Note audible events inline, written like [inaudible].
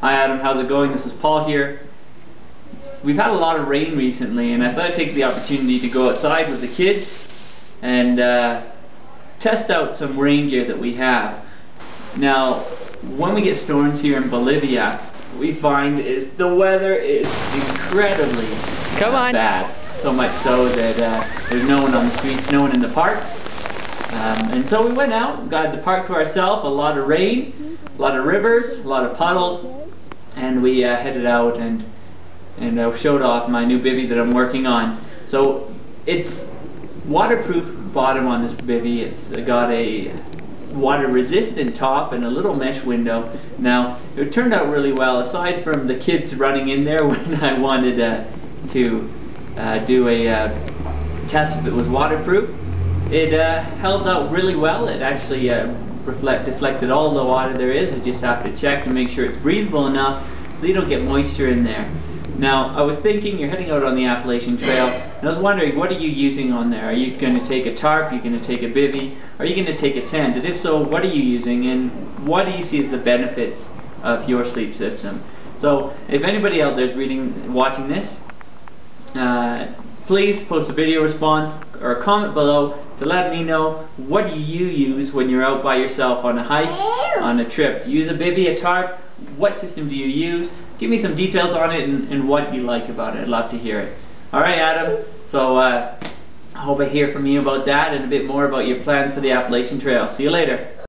Hi Adam, how's it going? This is Paul here. We've had a lot of rain recently and I thought I'd take the opportunity to go outside with the kids and uh, test out some rain gear that we have. Now, when we get storms here in Bolivia, we find is the weather is incredibly Come on. bad. So much so that uh, there's no one on the streets, no one in the parks. Um, and so we went out, got the park to ourselves, a lot of rain, a lot of rivers, a lot of puddles, and we uh, headed out and and uh, showed off my new bivy that I'm working on. So it's waterproof bottom on this bivy. It's got a water resistant top and a little mesh window. Now it turned out really well aside from the kids running in there [laughs] when I wanted uh, to uh, do a uh, test if it was waterproof. It uh, held out really well. It actually reflect, deflected all the water there is. I just have to check to make sure it's breathable enough so you don't get moisture in there. Now, I was thinking you're heading out on the Appalachian Trail, and I was wondering, what are you using on there? Are you going to take a tarp? Are you going to take a bivy? Are you going to take a tent? And if so, what are you using? And what do you see as the benefits of your sleep system? So, if anybody out there is reading, watching this, uh, please post a video response or a comment below to let me know what do you use when you're out by yourself on a hike, on a trip. Do you use a bivy, a tarp? What system do you use? Give me some details on it and, and what you like about it. I'd love to hear it. All right, Adam. So uh, I hope I hear from you about that and a bit more about your plans for the Appalachian Trail. See you later.